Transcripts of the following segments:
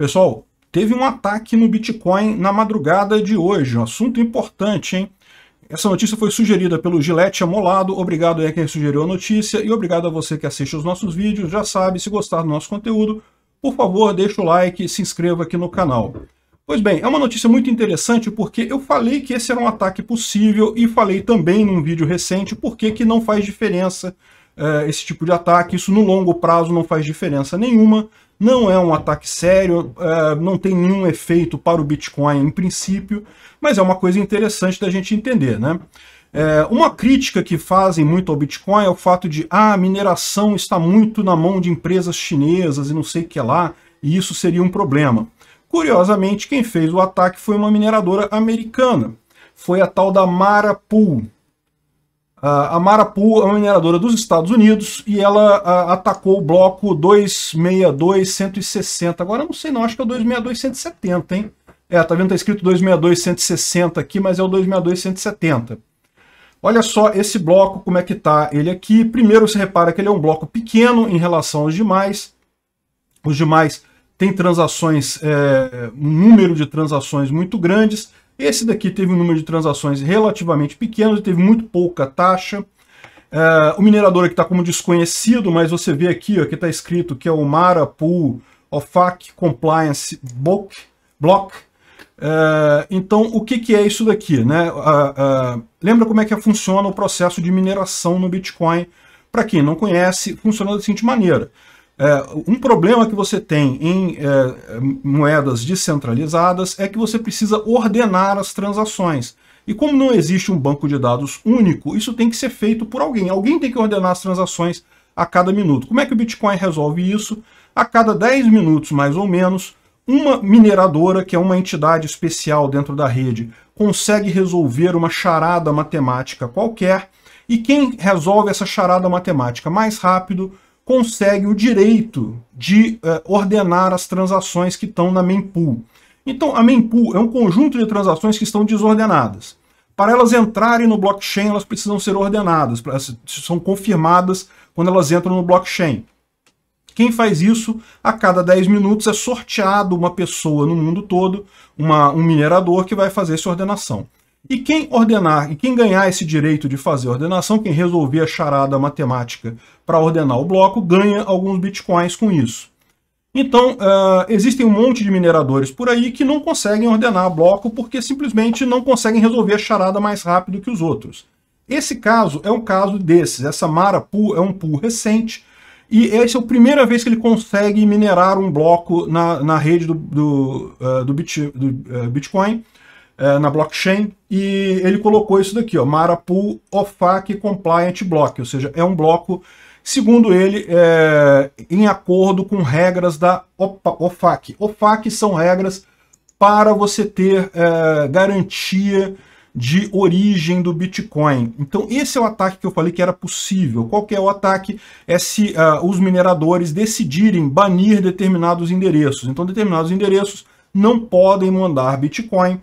Pessoal, teve um ataque no Bitcoin na madrugada de hoje, um assunto importante, hein? Essa notícia foi sugerida pelo Gilete Amolado, obrigado a quem sugeriu a notícia e obrigado a você que assiste os nossos vídeos. Já sabe, se gostar do nosso conteúdo, por favor, deixa o like e se inscreva aqui no canal. Pois bem, é uma notícia muito interessante porque eu falei que esse era um ataque possível e falei também num vídeo recente porque que não faz diferença uh, esse tipo de ataque, isso no longo prazo não faz diferença nenhuma, não é um ataque sério, uh, não tem nenhum efeito para o Bitcoin em princípio, mas é uma coisa interessante da gente entender, né? É, uma crítica que fazem muito ao Bitcoin é o fato de ah, a mineração está muito na mão de empresas chinesas e não sei o que lá, e isso seria um problema. Curiosamente, quem fez o ataque foi uma mineradora americana. Foi a tal da Marapool. A Marapool é uma mineradora dos Estados Unidos e ela atacou o bloco 262.160. Agora não sei não, acho que é o 262.170, hein? É, tá vendo? Tá escrito 262.160 aqui, mas é o 262.170. Olha só esse bloco, como é que tá ele aqui. Primeiro você repara que ele é um bloco pequeno em relação aos demais. Os demais têm transações, é, um número de transações muito grandes. Esse daqui teve um número de transações relativamente pequeno, teve muito pouca taxa. É, o minerador aqui está como desconhecido, mas você vê aqui ó, que está escrito que é o Mara Pool OFAC Compliance Block. block. É, então, o que, que, é isso daqui? Né? lembra como é que funciona o processo de mineração no Bitcoin? Para quem não conhece, funciona da seguinte maneira. É, um problema que você tem em é, moedas descentralizadas é que você precisa ordenar as transações. E como não existe um banco de dados único, isso tem que ser feito por alguém. Alguém tem que ordenar as transações a cada minuto. Como é que o Bitcoin resolve isso? A cada 10 minutos, mais ou menos, uma mineradora, que é uma entidade especial dentro da rede, consegue resolver uma charada matemática qualquer, e quem resolve essa charada matemática mais rápido consegue o direito de uh, ordenar as transações que estão na mempool. Então, a mempool é um conjunto de transações que estão desordenadas. Para elas entrarem no blockchain, elas precisam ser ordenadas, são confirmadas quando elas entram no blockchain. Quem faz isso, a cada 10 minutos é sorteado uma pessoa no mundo todo, uma, um minerador que vai fazer essa ordenação. E quem ordenar, e quem ganhar esse direito de fazer ordenação, quem resolver a charada matemática para ordenar o bloco, ganha alguns bitcoins com isso. Então, uh, existem um monte de mineradores por aí que não conseguem ordenar bloco porque simplesmente não conseguem resolver a charada mais rápido que os outros. Esse caso é um caso desses. Essa Mara Pool é um pool recente e essa é a primeira vez que ele consegue minerar um bloco na, na rede do, do, uh, do, bit, do uh, Bitcoin é, na blockchain, e ele colocou isso daqui, ó, Marapool OFAC Compliant Block, ou seja, é um bloco, segundo ele, é, em acordo com regras da OFAC. OFAC são regras para você ter é, garantia de origem do Bitcoin. Então esse é o ataque que eu falei que era possível. Qual que é o ataque? É se uh, os mineradores decidirem banir determinados endereços. Então determinados endereços não podem mandar Bitcoin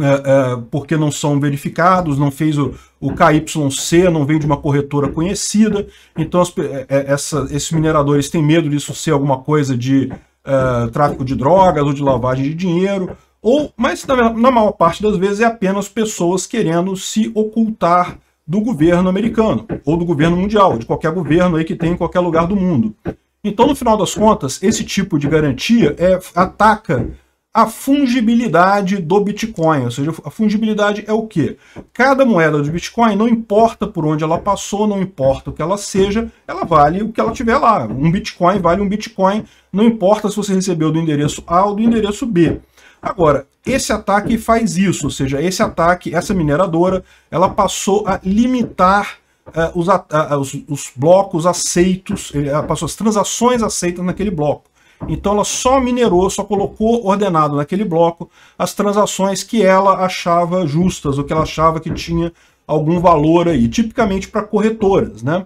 é, é, porque não são verificados, não fez o, o KYC, não vem de uma corretora conhecida, então as, é, essa, esses mineradores têm medo disso ser alguma coisa de é, tráfico de drogas ou de lavagem de dinheiro, ou, mas na, na maior parte das vezes é apenas pessoas querendo se ocultar do governo americano, ou do governo mundial, de qualquer governo aí que tem em qualquer lugar do mundo. Então, no final das contas, esse tipo de garantia é, ataca a fungibilidade do Bitcoin. Ou seja, a fungibilidade é o quê? Cada moeda do Bitcoin, não importa por onde ela passou, não importa o que ela seja, ela vale o que ela tiver lá. Um Bitcoin vale um Bitcoin, não importa se você recebeu do endereço A ou do endereço B. Agora, esse ataque faz isso, ou seja, esse ataque, essa mineradora, ela passou a limitar uh, os, uh, os, os blocos aceitos, ela passou as transações aceitas naquele bloco. Então ela só minerou, só colocou ordenado naquele bloco as transações que ela achava justas, ou que ela achava que tinha algum valor aí, tipicamente para corretoras, né?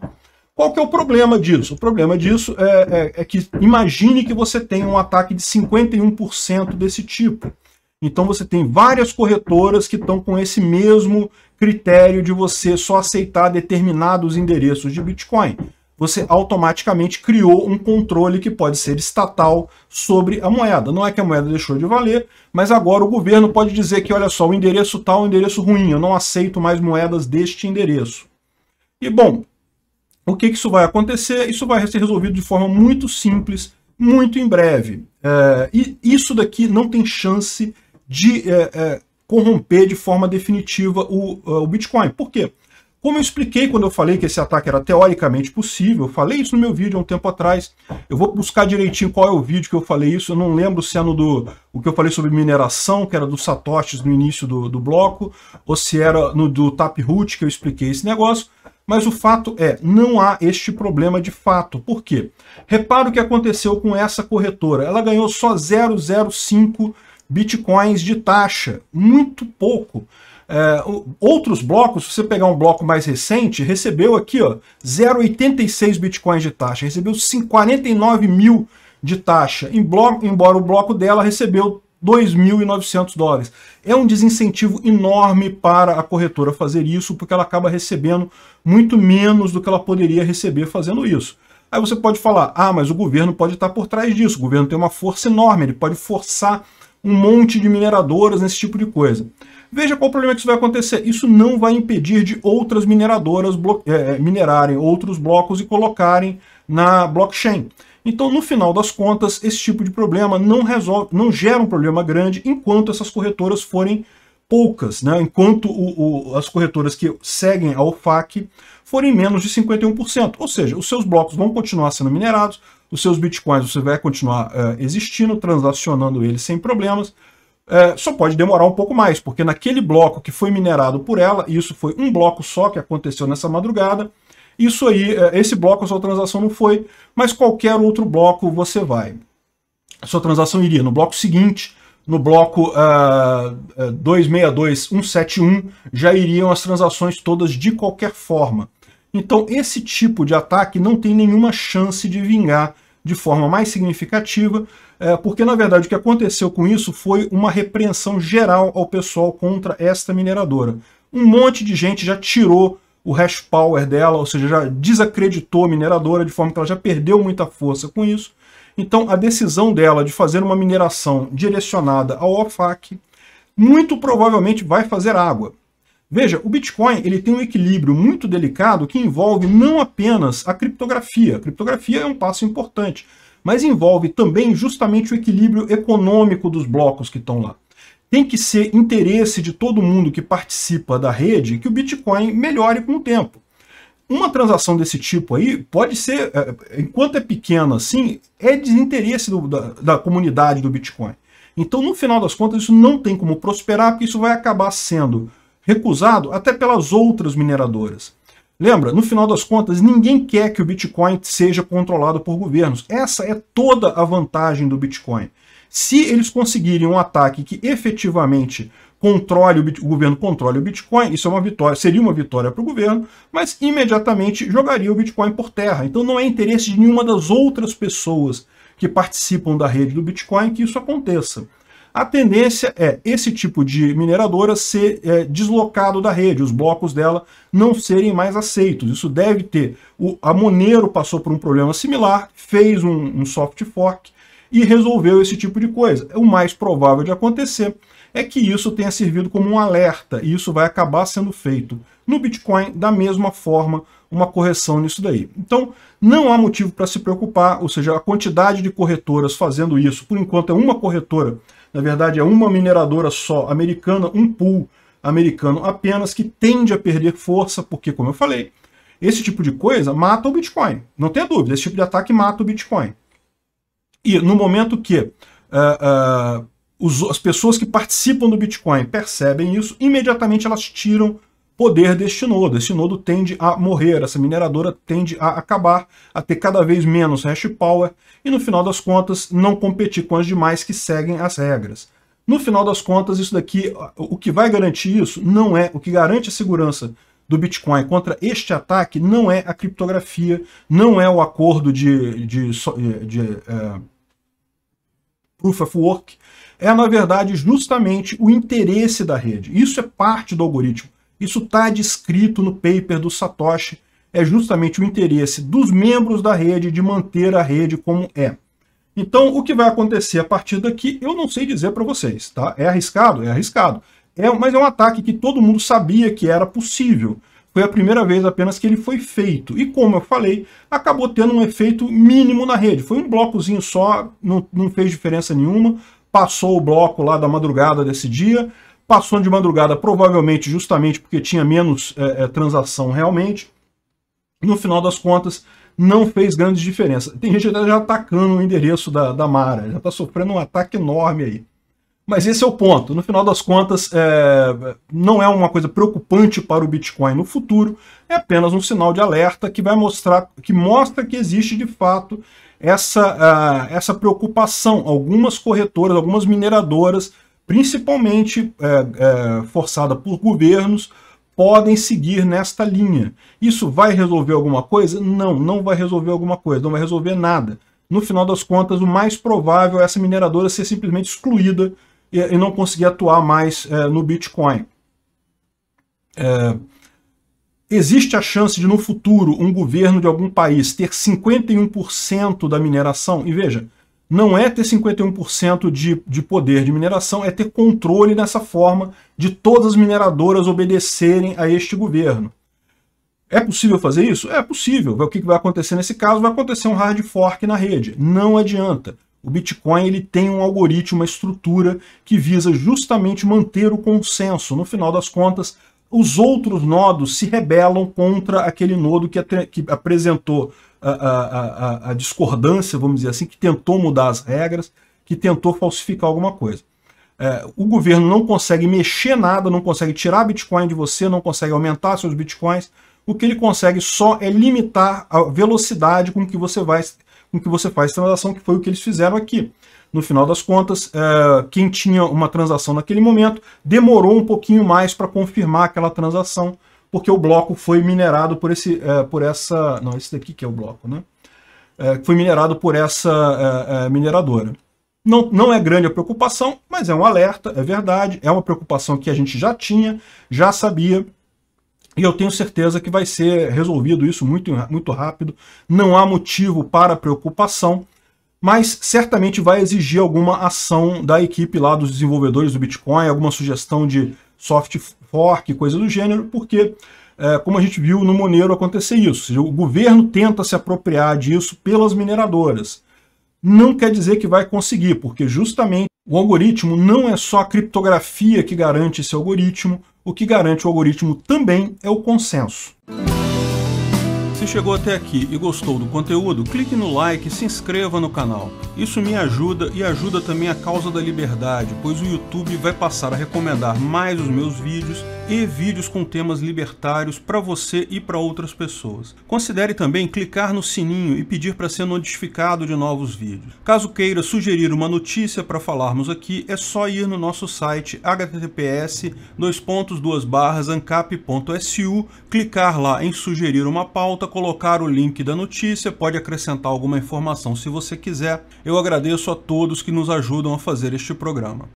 Qual que é o problema disso? O problema disso é, é, é que imagine que você tem um ataque de 51% desse tipo. Então você tem várias corretoras que estão com esse mesmo critério de você só aceitar determinados endereços de Bitcoin. Você automaticamente criou um controle que pode ser estatal sobre a moeda. Não é que a moeda deixou de valer, mas agora o governo pode dizer que, olha só, o endereço tal é um endereço ruim, eu não aceito mais moedas deste endereço. E, bom, o que, que isso vai acontecer? Isso vai ser resolvido de forma muito simples, muito em breve. É, e isso daqui não tem chance de é, é, corromper de forma definitiva o, o Bitcoin. Por quê? Como eu expliquei quando eu falei que esse ataque era teoricamente possível, eu falei isso no meu vídeo há um tempo atrás. Eu vou buscar direitinho qual é o vídeo que eu falei isso. Eu não lembro se é no do o que eu falei sobre mineração, que era do Satoshis no início do, do bloco, ou se era no do Taproot que eu expliquei esse negócio. Mas o fato é, não há este problema de fato. Por quê? Repara o que aconteceu com essa corretora. Ela ganhou só 0,05 bitcoins de taxa. Muito pouco. É, outros blocos, se você pegar um bloco mais recente, recebeu aqui 0,86 bitcoins de taxa, recebeu 49 mil de taxa, embora o bloco dela recebeu 2.900 dólares. É um desincentivo enorme para a corretora fazer isso, porque ela acaba recebendo muito menos do que ela poderia receber fazendo isso. Aí você pode falar, ah, mas o governo pode estar por trás disso, o governo tem uma força enorme, ele pode forçar um monte de mineradoras nesse tipo de coisa. Veja qual problema que isso vai acontecer. Isso não vai impedir de outras mineradoras é, é, minerarem outros blocos e colocarem na blockchain. Então, no final das contas, esse tipo de problema não resolve, não gera um problema grande enquanto essas corretoras forem poucas, né? enquanto o, o, as corretoras que seguem a OFAC forem menos de 51%. Ou seja, os seus blocos vão continuar sendo minerados, os seus bitcoins você vai continuar uh, existindo, transacionando eles sem problemas, é, só pode demorar um pouco mais, porque naquele bloco que foi minerado por ela, e isso foi um bloco só que aconteceu nessa madrugada, isso aí, é, esse bloco a sua transação não foi, mas qualquer outro bloco você vai. A sua transação iria no bloco seguinte, no bloco uh, uh, 262171, já iriam as transações todas de qualquer forma. Então esse tipo de ataque não tem nenhuma chance de vingar de forma mais significativa, é, porque na verdade o que aconteceu com isso foi uma repreensão geral ao pessoal contra esta mineradora. Um monte de gente já tirou o hash power dela, ou seja, já desacreditou a mineradora, de forma que ela já perdeu muita força com isso. Então a decisão dela de fazer uma mineração direcionada ao OFAC muito provavelmente vai fazer água. Veja, o Bitcoin ele tem um equilíbrio muito delicado que envolve não apenas a criptografia. A criptografia é um passo importante, mas envolve também justamente o equilíbrio econômico dos blocos que estão lá. Tem que ser interesse de todo mundo que participa da rede que o Bitcoin melhore com o tempo. Uma transação desse tipo aí pode ser, é, enquanto é pequena assim, é desinteresse do, da, da comunidade do Bitcoin. Então, no final das contas, isso não tem como prosperar, porque isso vai acabar sendo recusado até pelas outras mineradoras. Lembra, no final das contas, ninguém quer que o Bitcoin seja controlado por governos. Essa é toda a vantagem do Bitcoin. Se eles conseguirem um ataque que efetivamente controle o, o, governo controle o Bitcoin, isso é uma vitória, seria uma vitória para o governo, mas imediatamente jogaria o Bitcoin por terra. Então não é interesse de nenhuma das outras pessoas que participam da rede do Bitcoin que isso aconteça. A tendência é esse tipo de mineradora ser é, deslocado da rede, os blocos dela não serem mais aceitos. Isso deve ter. O, a Monero passou por um problema similar, fez um, um soft fork e resolveu esse tipo de coisa. O mais provável de acontecer é que isso tenha servido como um alerta e isso vai acabar sendo feito no Bitcoin da mesma forma, uma correção nisso daí. Então, não há motivo para se preocupar, ou seja, a quantidade de corretoras fazendo isso, por enquanto é uma corretora na verdade, é uma mineradora só americana, um pool americano apenas, que tende a perder força, porque, como eu falei, esse tipo de coisa mata o Bitcoin. Não tenha dúvida, esse tipo de ataque mata o Bitcoin. E no momento que uh, uh, os, as pessoas que participam do Bitcoin percebem isso, imediatamente elas tiram poder deste nodo. Esse nodo tende a morrer, essa mineradora tende a acabar, a ter cada vez menos hash power e, no final das contas, não competir com as demais que seguem as regras. No final das contas, isso daqui, o que vai garantir isso não é, o que garante a segurança do Bitcoin contra este ataque não é a criptografia, não é o acordo de, de, de, de uh, Proof of Work, é, na verdade, justamente o interesse da rede. Isso é parte do algoritmo. Isso está descrito no paper do Satoshi. É justamente o interesse dos membros da rede de manter a rede como é. Então, o que vai acontecer a partir daqui, eu não sei dizer para vocês, tá? É arriscado? É arriscado. É, mas é um ataque que todo mundo sabia que era possível. Foi a primeira vez apenas que ele foi feito. E como eu falei, acabou tendo um efeito mínimo na rede. Foi um blocozinho só, não, não fez diferença nenhuma. Passou o bloco lá da madrugada desse dia. Passou de madrugada provavelmente justamente porque tinha menos é, é, transação realmente. No final das contas, não fez grande diferença. Tem gente já atacando o endereço da, da Mara, já está sofrendo um ataque enorme aí. Mas esse é o ponto. No final das contas, é, não é uma coisa preocupante para o Bitcoin no futuro, é apenas um sinal de alerta que vai mostrar, que mostra que existe de fato essa, uh, essa preocupação. Algumas corretoras, algumas mineradoras, principalmente é, é, forçada por governos, podem seguir nesta linha. Isso vai resolver alguma coisa? Não, não vai resolver alguma coisa, não vai resolver nada. No final das contas, o mais provável é essa mineradora ser simplesmente excluída e, e não conseguir atuar mais é, no Bitcoin. É, existe a chance de, no futuro, um governo de algum país ter 51% da mineração? E veja, não é ter 51% de, de poder de mineração, é ter controle nessa forma de todas as mineradoras obedecerem a este governo. É possível fazer isso? É possível. O que vai acontecer nesse caso? Vai acontecer um hard fork na rede. Não adianta. O Bitcoin ele tem um algoritmo, uma estrutura que visa justamente manter o consenso. No final das contas, os outros nodos se rebelam contra aquele nodo que, que apresentou a, a, a, discordância, vamos dizer assim, que tentou mudar as regras, que tentou falsificar alguma coisa. É, o governo não consegue mexer nada, não consegue tirar Bitcoin de você, não consegue aumentar seus Bitcoins. O que ele consegue só é limitar a velocidade com que você vai com que você faz transação, que foi o que eles fizeram aqui. No final das contas, é, quem tinha uma transação naquele momento demorou um pouquinho mais para confirmar aquela transação, porque o bloco foi minerado por, esse, é, por essa... Não, esse daqui que é o bloco, né? É, foi minerado por essa é, é, mineradora. Não, não é grande a preocupação, mas é um alerta, é verdade, é uma preocupação que a gente já tinha, já sabia, e eu tenho certeza que vai ser resolvido isso muito, muito rápido. Não há motivo para preocupação, mas certamente vai exigir alguma ação da equipe lá dos desenvolvedores do Bitcoin, alguma sugestão de soft fork, coisa do gênero, porque, é, como a gente viu no Monero acontecer isso, o governo tenta se apropriar disso pelas mineradoras. Não quer dizer que vai conseguir, porque justamente o algoritmo não é só a criptografia que garante esse algoritmo, o que garante o algoritmo também é o consenso. Se chegou até aqui e gostou do conteúdo, clique no like e se inscreva no canal. Isso me ajuda e ajuda também a causa da liberdade, pois o YouTube vai passar a recomendar mais os meus vídeos e vídeos com temas libertários para você e para outras pessoas. Considere também clicar no sininho e pedir para ser notificado de novos vídeos. Caso queira sugerir uma notícia para falarmos aqui, é só ir no nosso site https ancap.su, clicar lá em sugerir uma pauta, colocar o link da notícia, pode acrescentar alguma informação se você quiser. Eu agradeço a todos que nos ajudam a fazer este programa.